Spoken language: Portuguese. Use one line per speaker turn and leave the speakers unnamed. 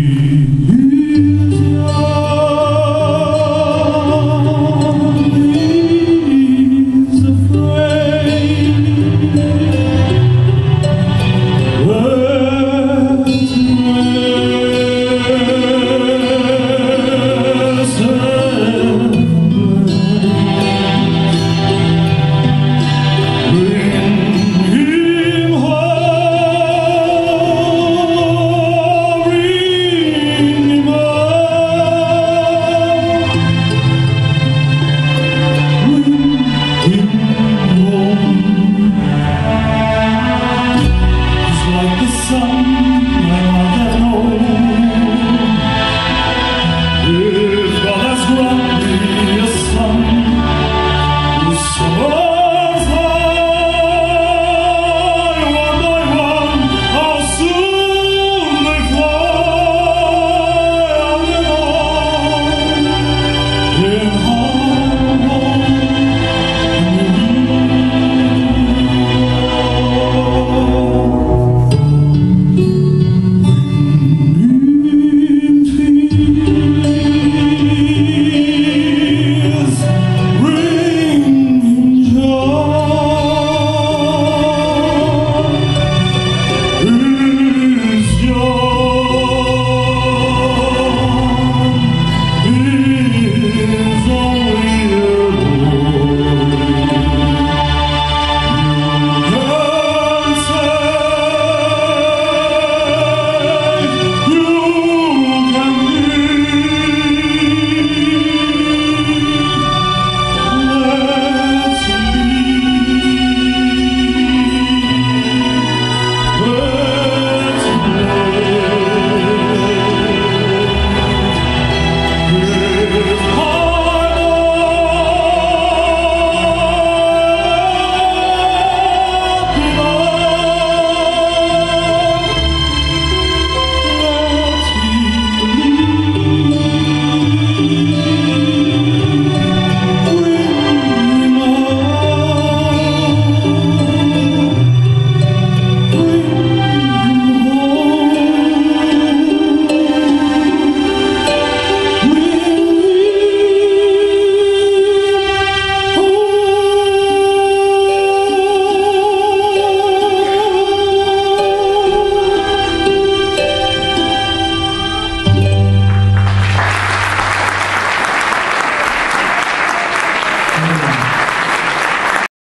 Filho.